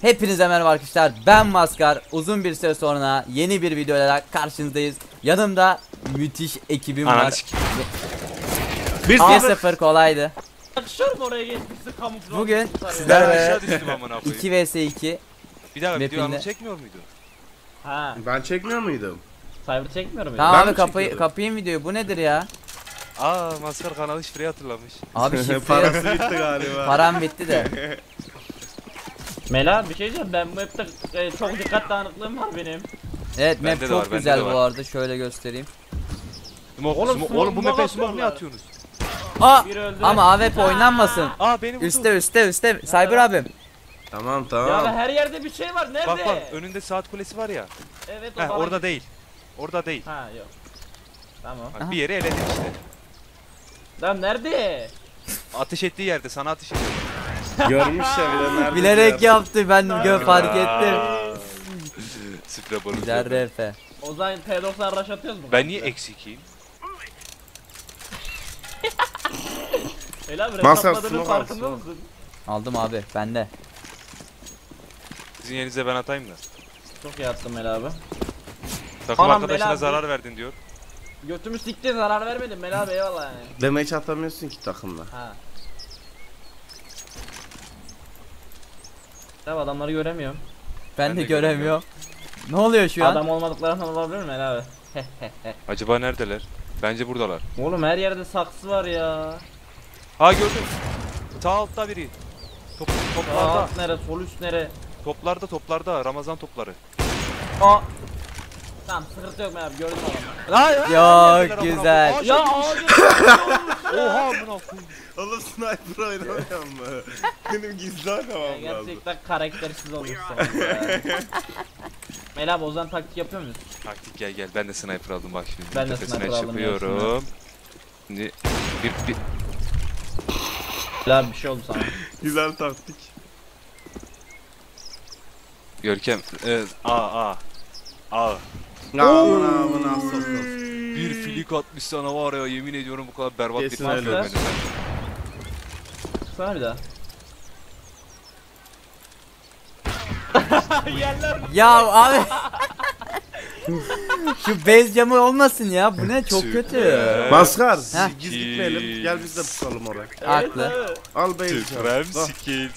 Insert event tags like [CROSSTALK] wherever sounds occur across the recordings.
Hepinize merhaba arkadaşlar. Ben Maskar. Uzun bir süre sonra yeni bir video olarak karşınızdayız. Yanımda müthiş ekibim Ananı var. Bir 1-0 kolaydı. Yakışır mı oraya kamuflaj? Bugün tutar ya. sizler- Ben Evet. aşağı düştüm amına koyayım. 2 vs 2. Bir dakika video anı çekmiyor muydu? Ha, Ben çekmiyor muydum? cyber çekmiyor muydu? Tamam Ben abi kapayı, kapayım videoyu. Bu nedir ya? Aa maskar kanalı şifreyi hatırlamış. Abi [LAUGHS] şifre Parası bitti galiba. param bitti de. [LAUGHS] Mela bir şey diyeceğim ben bu hepte e, çok dikkat dağınıklığım var benim. Evet Bende map de çok var, bende güzel de bu arada. Şöyle göstereyim. Smoke, Oğlum, smoke, smoke oğlum bu bana map'e smoke niye atıyorsunuz? Aa! Öldü. Ama AWP oynanmasın. Aa beni vurdu. Üste üste üste. Cyber abim. Tamam Ya tamam. her yerde bir şey var nerede? Bak bak önünde saat kulesi var ya. Evet o Heh, bana orada değil. Orada değil. Ha yok. Tamam. Bak, Aha. bir yere eledin işte. Lan nerede? Ateş ettiği yerde sana ateş ediyor. Görmüş ya bir de nerede. [LAUGHS] Bilerek yaptı. Ben gö fark ettim. Sprey balık. Güzel RF. O zaman P90 rush atıyoruz mu? Ben niye eksi ikiyim? Mela [LAUGHS] abi Maskar, resapladığının smoke al, farkında mısın? Aldım abi. Bende. Sizin yerinize ben atayım da. Çok iyi attım Mela abi. Takım Anam, arkadaşına bela- zarar verdin diyor. Götümü sikti zarar vermedim Mela abi eyvallah yani. Demeç atamıyorsun ki takımda. Ha. Tabi adamları göremiyorum. Ben, Ben de de göremiyorum. Ne oluyor şu an? Adam olmadıklarından olabilir mi abi? Acaba neredeler? Bence buradalar. Oğlum her yerde saksı var ya. Ha gördüm. Sağ altta biri. Top, toplarda. Alt nere, sol üst nere? Toplarda toplarda. Ramazan topları. Aa. Tamam sıkıntı yok abi gördüm adamı. Çok güzel. Ya ağacı Oha amına koyayım. Oğlum sniper oynamıyor mu? [LAUGHS] Benim gizli oynamam lazım. Gerçekten karaktersiz olmuşsun ya. [LAUGHS] Mela abi o zaman taktik yapıyor muyuz? Taktik gel gel ben de sniper aldım bak şimdi. Ben de sniper aldım çıkıyorum. Şimdi bir, bir abi bir şey oldu sana. [LAUGHS] Güzel taktik. Görkem e, a a a Amına amına soktum. bir filik atmış sana var ya yemin ediyorum bu kadar berbat bir Kesin filik öyle. görmedim ben. [LAUGHS] Yerler Ya abi. [LAUGHS] Şu bez camı olmasın ya. Bu ne çok kötü. Süper. Maskar. Heh. Gitmeyelim. Gel biz de pusalım oraya. Haklı. Al base Tükrem.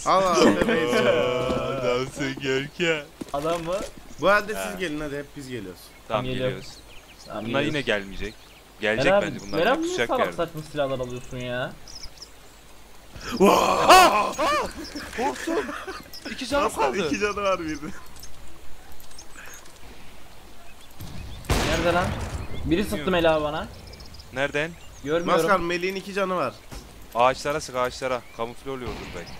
Al abi base jump. Adamsın Görkem. Adam mı? Bu halde siz gelin hadi hep biz geliyoruz. Tamam Geliyor. geliyoruz. Tamam, Bunlar geliyoruz. yine gelmeyecek. Gelecek Meral- bence bunlar. Meral niye salak yerde. saçma silahlar alıyorsun ya? Korktum. İki Maskar kaldı. iki canı var bir de. Nerede lan? Biri sıktı Mela bana. Nereden? Görmüyorum. Maskar Melih'in iki canı var. Ağaçlara sık ağaçlara. Kamufle oluyordur belki.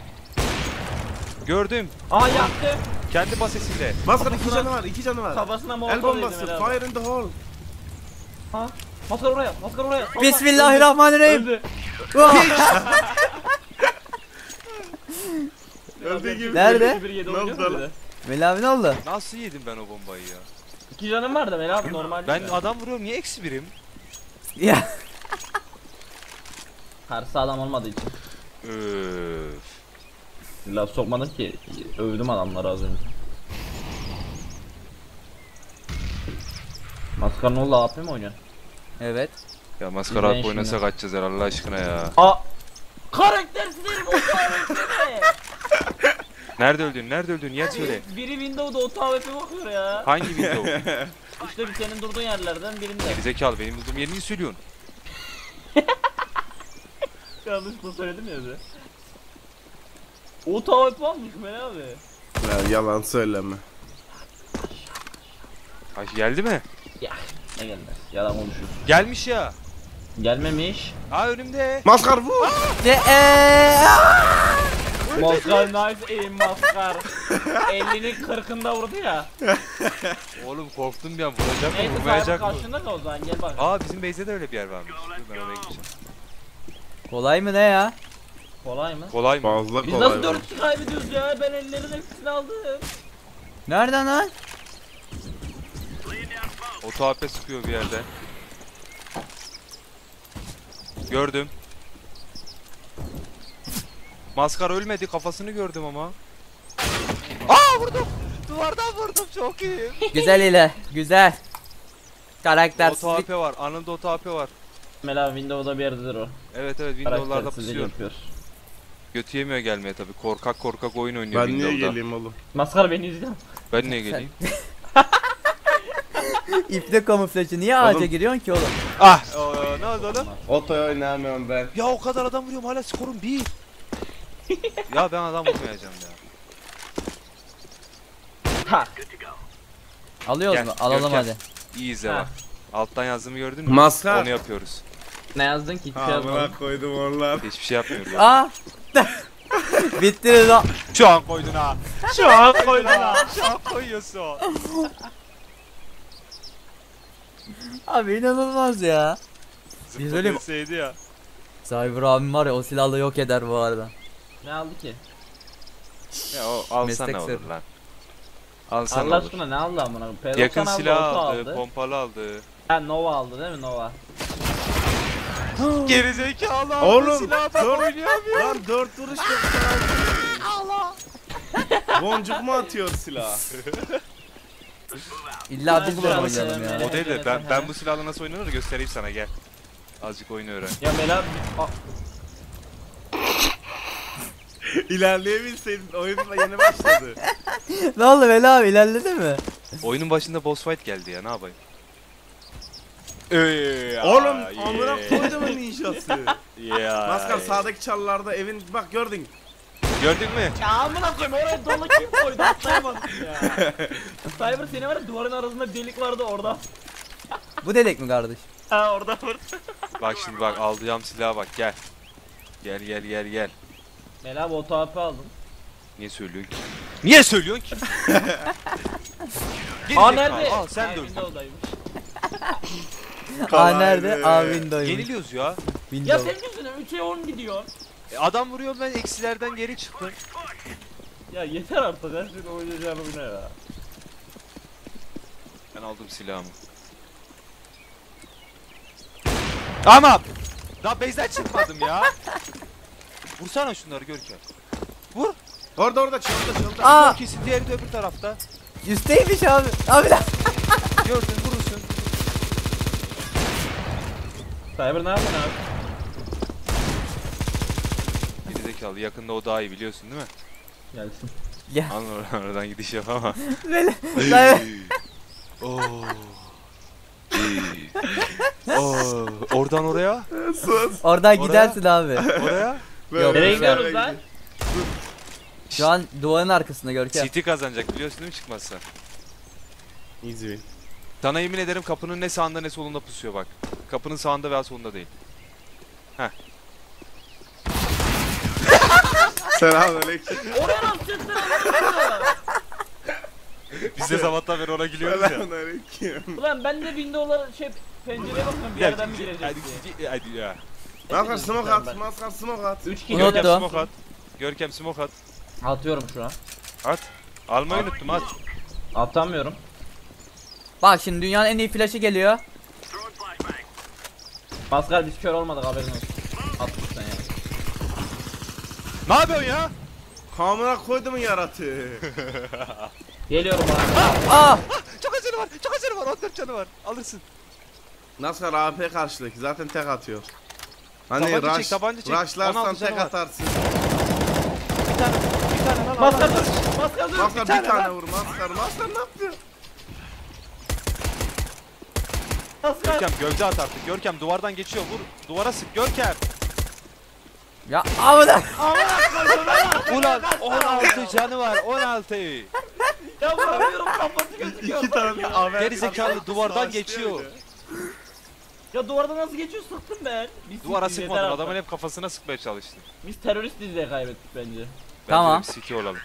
Gördüm. Aa yaktı. Kendi basesinde. Maskar iki canı var, iki canı var. Kafasına El molotof bombası, yedim Mela. fire in the hole. Ha? Maskar oraya, maskar oraya. Salla. Bismillahirrahmanirrahim. Öldü. [LAUGHS] Öldüğü gibi. Nerede? Ne oldu abi ne oldu? Nasıl yedim ben o bombayı ya? İki canım var da Mela abi normal Ben mi? adam vuruyorum niye eksi birim? Ya. Karşı adam olmadığı için. Öf. Laf sokmadım ki. Övdüm adamları az önce. Maskar ne oldu AP mi oynuyor? Evet. Ya maskara İzleyin alıp oynasa şimdi. kaçacağız her Allah aşkına ya. Aa! Karaktersiz herif o karakteri. [LAUGHS] Nerede öldün? Nerede öldün? Yer söyle. Biri Windows'da o AWP bakıyor ya. Hangi window? [LAUGHS] İşte bir senin durduğun yerlerden birinde. Gerizekalı benim bulduğum yeri niye söylüyorsun? [LAUGHS] Yanlışlıkla söyledim ya bize. O AWP almış Mel abi. Ya, yalan söyleme. Ay geldi mi? Ne gelmez. Yalan konuşuyorsun. Gelmiş ya. Gelmemiş. Ha önümde. Maskar vur. Ne eee? Maskar nice aim maskar. 50'nin 40'ında vurdu ya. Oğlum korktum bir an vuracak mı Neyse vurmayacak mı? karşında da o zaman gel bak. Aa bizim base'de de öyle bir yer varmış. Dur ben oraya gideceğim. Kolay mı ne ya? Kolay mı? Kolay mı? Fazla Biz kolay. nasıl var. 4 kaybediyoruz ya? Ben ellerin hepsini aldım. Nereden lan? Oto AP sıkıyor bir yerde. Gördüm. Maskar ölmedi kafasını gördüm ama. Aa vurdum. Duvardan vurdum çok iyi. [LAUGHS] Güzel ile. Güzel. Karaktersizlik. Oto AP var. Anında oto AP var. Mela Windows'da bir yerdedir o. Evet evet Windows'larda Karaktersizlik pusuyor. yapıyor. Götü yemiyor gelmeye tabi. Korkak korkak oyun oynuyor Ben niye geleyim oğlum? Maskar beni izliyor. Ben niye geleyim? [LAUGHS] İple kamuflajı. Niye ağaca Oğlum. giriyorsun ki oğlum? ah! Oo, ne oldu oğlum? Otoya oynayamıyorum ben. Ya o kadar adam vuruyorum hala skorum bir. [LAUGHS] ya ben adam vurmayacağım ya. Ha. Alıyoruz Gel, mu? Alalım hadi. İyi izle Ha. bak. Alttan yazdığımı gördün mü? Maskar. Onu yapıyoruz. Ne yazdın ki? Hiçbir şey Ha yazmadım. koydum oralar. Hiçbir şey yapmıyoruz. Aa! Bittiniz [LAUGHS] o. Şu an koydun ha. Şu an koydun ha. Şu an koyuyorsun. Abi inanılmaz ya. Biz öyle- Zıplatırsaydı ya. Cyber abim var ya o silahla yok eder bu arada. Ne aldı ki? Ya o alsan Meslek ne olur sırrı. lan. Alsan Allah ne olur. aşkına ne aldı amına? P90 Yakın aldı, silah auto aldı, pompalı aldı. Ha Nova aldı değil mi Nova? [GASPS] Gerizekalı aldı Oğlum silah da dört, oynayamıyor. lan dört vuruş [LAUGHS] Allah. [LAUGHS] Boncuk mu atıyor silah? [LAUGHS] İlla biz de oynayalım ya. O değil de ben, ben bu silahla nasıl oynanır göstereyim sana gel. Azıcık oyunu öğren. Ya Mela İlerleyebilseydin oyunla yeni başladı. ne oldu Veli abi ilerledi mi? Oyunun başında boss fight geldi ya ne yapayım? Eee, Oğlum aa, amına yeah. koydum ninjası. Yeah. Maskar sağdaki çallarda evin bak gördün. Gördün mü? Ya amına koyayım oraya dolu kim koydu atlayamadım ya. [LAUGHS] Cyber seni var ya duvarın arasında bir delik vardı orada. Bu delik mi kardeş? Ha orada vur. Bak şimdi bak alacağım silaha bak gel. Gel gel gel gel. Mela bu oto AP aldım. Niye söylüyorsun ki? Niye söylüyorsun ki? [LAUGHS] Geri Aa zekalı, nerede? Al sen dur. Aa nerede? Aa Windows'ymuş. Yeniliyoruz ya. Ya Windows. senin yüzünden 3'e 10 gidiyor. E, adam vuruyor ben eksilerden geri çıktım. Ya yeter artık her şeyde oynayacağın oyuna ya. Ben aldım silahımı. Ama daha base'den çıkmadım ya. Vursana şunları Görkem. Vur. Orada orada çaldı çaldı. Aa! Kesin diğeri de öbür tarafta. Üstteymiş abi. Abi lan. Gördün Cyber ne yapıyorsun abi? Geri zekalı yakında o daha iyi biliyorsun değil mi? Gelsin. Ya Anla oradan, oradan gidiş yap ama. Veli. Cyber. [LAUGHS] Oo. Oo. Oradan oraya. Sus. Oradan Oraya- gidersin abi. Oraya. Yok, Nereye gidiyoruz lan? Şu an duvarın arkasında Görkem. City kazanacak biliyorsun değil mi çıkmazsa? Easy win. Sana yemin ederim kapının ne sağında ne solunda pusuyor bak. Kapının sağında veya solunda değil. [LAUGHS] Selamünaleyküm. Oraya nasıl çıktın. Biz de sabahtan beri ona gülüyoruz ya. Selamünaleyküm. Ulan ben de Windows'lara şey pencereye bakıyorum bir yerden mi girecek Hadi, diye. hadi, hadi ya. Maskar smoke at. Maskar smoke at. 3 kilo. Görkem smoke at. Görkem smoke at. Atıyorum şu an. At. Almayı unuttum at. Atamıyorum. Bak şimdi dünyanın en iyi flaşı geliyor. Pascal biz kör olmadık haberin olsun. Atmış sen ya. Ne yapıyorsun ya? Kamera koydum yaratığı. [LAUGHS] Geliyorum bana. Aa! Çok acını var. Çok acını var. 14 canı var. Alırsın. Maskar AP karşılık zaten tek atıyor. Hani Tabanca rush, çek, tabanca çek. rushlarsan 16 canı tek var. atarsın. Bir tane. Bir tane lan. Pascal dur. Pascal dur. Maskar bir tane tane, lan. vur Maskar. Maskar ne yapıyor? Görkem gövde at artık. Görkem duvardan geçiyor. Vur. Duvara sık. Görkem. Ya amına. [LAUGHS] Ulan 16 canı var. 16. Ya vuramıyorum kafası gözüküyor. İki tane haber. Geri zekalı duvardan geçiyor. Ya duvarda nasıl geçiyor sıktım ben. Biz Duvara sıkmadın. yeter Adamın hep kafasına sıkmaya çalıştın. Biz teröristiz diye kaybettik bence. Bence Tamam. de bir City olalım.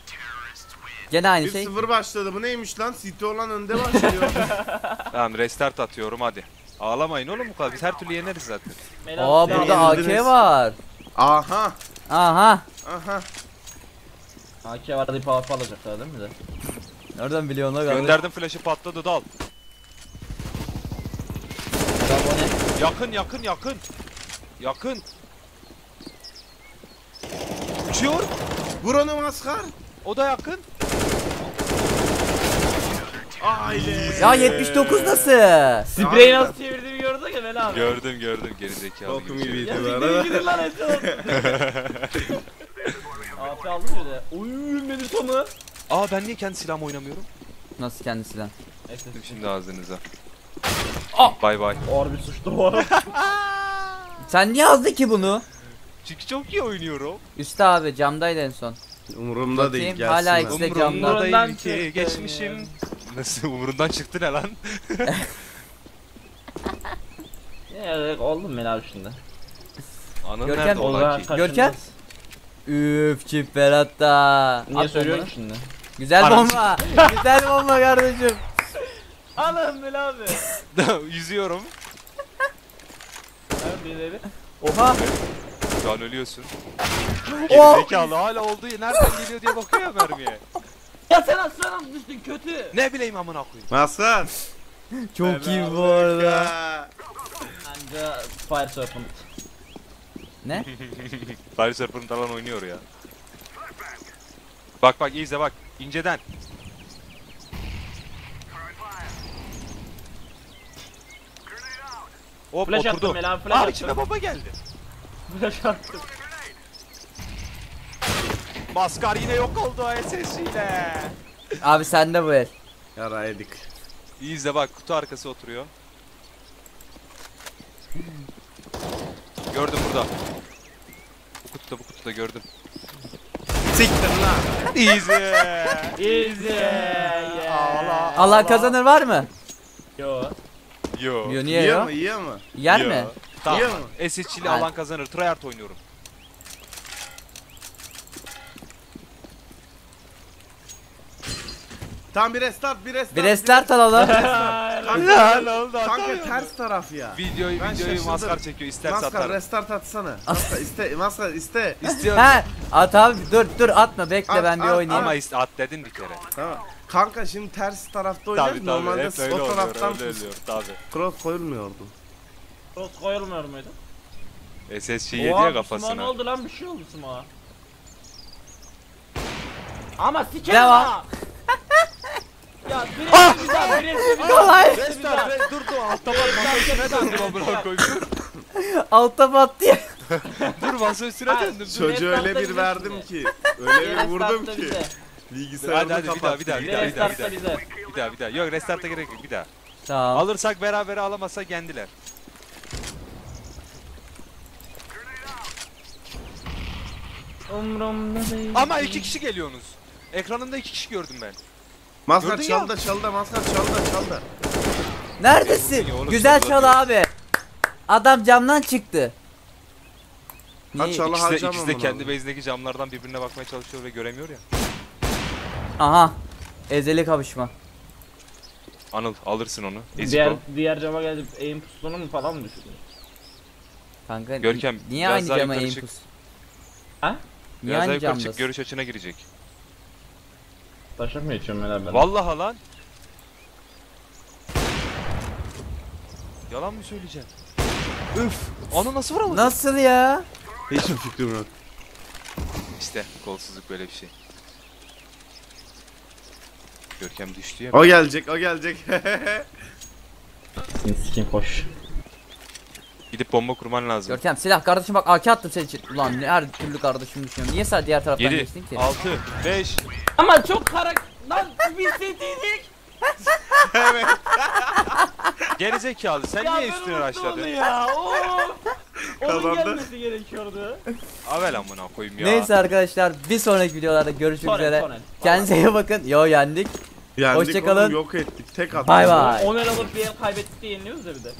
Gene aynı şey. 1-0 başladı. Bu neymiş lan? City olan önde başlıyor. [LAUGHS] Tamam restart atıyorum hadi. Ağlamayın oğlum bu kadar. Biz her türlü yeneriz zaten. Aa burada. AK var. Aha. Aha. Aha. AK var deyip hava alacaklar değil mi de? Nereden biliyorsun lan kardeş? Gönderdim flash'ı patladı dal. Yakın yakın yakın. Yakın. Uçuyor. Vur onu Maskar. O da yakın. Aile. Ya 79 nasıl? Spreyi nasıl çevirdiğimi gördün ya Mel abi. Gördüm gördüm gerizekalı Bokum gibi. gibiydi Ya bu arada. gidin lan Esra. AP aldım bir de. Uy Medir Tom'u. Aa ben niye kendi silahımı oynamıyorum? Nasıl kendisi lan? Neyse. Şimdi ağzınıza. Ah! Bay bay. Ağır bir suçlu bu arada. [LAUGHS] Sen niye yazdın ki bunu? Çünkü çok iyi oynuyorum. Üste abi camdaydı en son. Umurumda değil Bakayım, gelsin. hala lan. eksik. Umurumda değil ki geçmişim. Nasıl umurundan çıktı ne lan? [LAUGHS] Ya oldum Mel abi şimdi. Anın Görkem, nerede O ola zaman ki? Görkem? Üf çift Berat'ta. Niye At söylüyorsun şimdi? Güzel Anam. bomba. Güzel bomba kardeşim. [LAUGHS] Alın Mel abi. [LAUGHS] Yüzüyorum. Bir. Oha. Şu an ölüyorsun. Oh! Gerizekalı hala olduğu nereden geliyor diye bakıyor mermiye. Ya sen aslan düştün kötü. Ne bileyim amına koyayım. Maskar. Çok iyi bu arada. Anca Fire Serpent. Ne? [LAUGHS] Fire Serpent alan oynuyor ya. Bak bak izle bak. inceden. Hop Flash attım oturdu. Mel abi flash Aa attım. içime baba geldi. Flash attım. Maskar yine yok oldu SSC ile. Abi sende bu el. Yaraydık. İyi izle bak kutu arkası oturuyor. Gördüm burada. Bu kutuda bu kutuda gördüm. Siktir lan. Easy. Easy. Yeah. Allah kazanır var mı? Yo. Yo. Yo niye Yiyor yo? mu yiyor mu? Yer Yo. mi? Tamam. Yiyor mu? Ha. alan kazanır. Tryhard oynuyorum. Tamam bir restart bir restart. Bir restart alalım. Kanka, [LAUGHS] ne oldu kanka ters taraf ya. Videoyu Ben videoyu şaşırdım. maskar çekiyor. İsterse Maskar atarım. restart atsana. [LAUGHS] Maskar iste maskar iste. İstiyorum. He. At abi dur dur atma bekle At, ben bir at, oynayayım. Ama ist- at dedin bir kere. Tamam. Kanka şimdi ters tarafta tabii. Normalde Hep öyle o oluyor. taraftan Öyle oluyor. Tabii. cross koyulmuyordu. Cross koyulmuyor muydu? SSC yedi Oha, ya Müslüman kafasına. oldu lan bir şey oldu Sma. Ama sikerim Devam. Ya birisi bir daha bir daha. Kolay. dur dur altta bak masa üstüne döndüm amına koyayım. [LAUGHS] Dur. Alta battı ya. Dur masa üstüne döndüm. Dur. Çocuğa öyle bir verdim ki. Öyle bir vurdum ki. Bilgisayarını Hadi hadi bir daha bir daha bir daha bir daha bir daha. Bir daha bir daha. Yok restart'a gerek yok bir daha. Tamam. Alırsak berabere alamazsak yendiler. Umrumda değil. Ama iki kişi geliyorsunuz. Ekranımda iki kişi gördüm ben. Maskar Gördün ya. çaldı çaldı maskar çaldı çaldı. Neredesin? Ya oğlum, Güzel çok çal atıyor. abi. Adam camdan çıktı. Niye? İkisi de, harcamam ikisi de bunu. kendi base'indeki camlardan birbirine bakmaya çalışıyor ve göremiyor ya. Aha. Ezeli kavuşma. Anıl alırsın onu. Diğer, Eziko. diğer cama gelip aim pusunu mu falan mı düşürdün? Kanka Görkem, niye biraz aynı daha cama yukarı aim çık. pus? Ha? Niye Biraz daha aynı yukarı çık camdasın? görüş açına girecek. Taşak mı geçiyorum ben ben? Vallahi lan. Yalan mı söyleyeceksin? Üf. Onu nasıl vuramadın? Nasıl ya? Hiçbir fikrim yok. İşte kolsuzluk böyle bir şey. Görkem düştü ya. O gelecek o gelecek. [LAUGHS] Seni sikeyim koş. Gidip bomba kurman lazım. Görkem silah kardeşim bak AK attım senin için. Ulan ne her türlü kardeşim düşünüyorum. Niye sen diğer taraftan 7, geçtin ki? 6, 5. Ama çok karak... Lan biz setiydik. [LAUGHS] Gerizekalı sen niye üstüne raşladın? ya. [LAUGHS] Of. Onun Kazandı. gelmesi gerekiyordu. Avel amına koyayım ya. Neyse arkadaşlar bir sonraki videolarda görüşmek Tonel, üzere. tonel. Kendinize iyi bakın. Yo yendik. Yendik Hoşçakalın. yok ettik tek attık. Bay bay. Oner alıp bir yer kaybettik diye yeniliyoruz ya bir de.